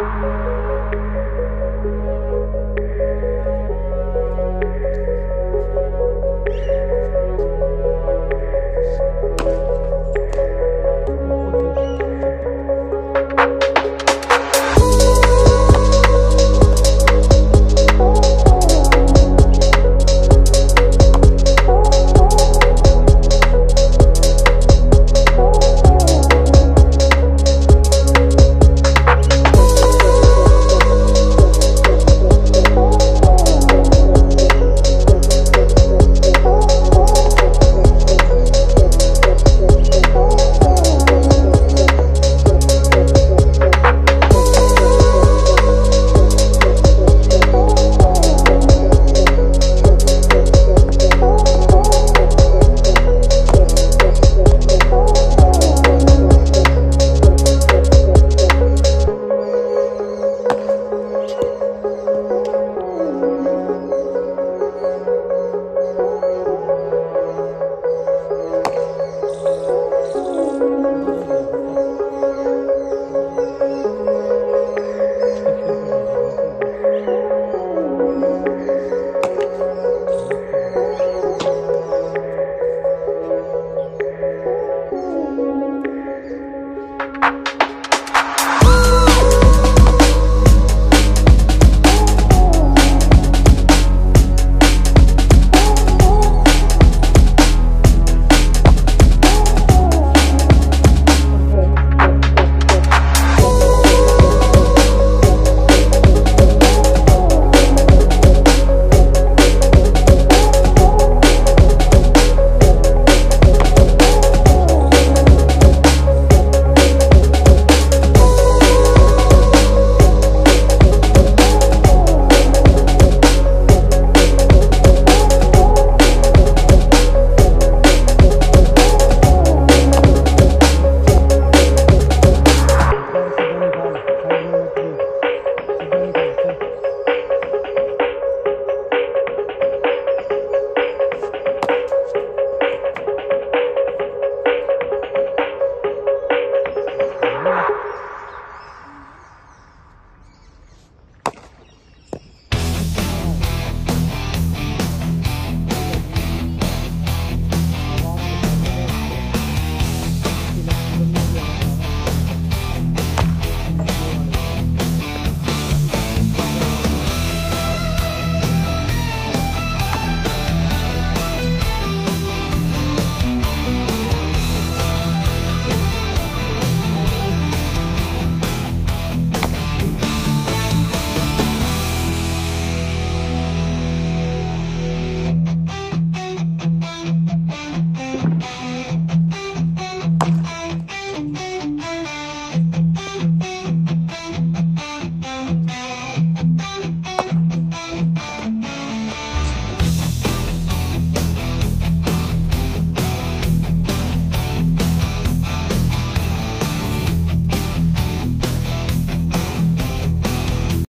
Música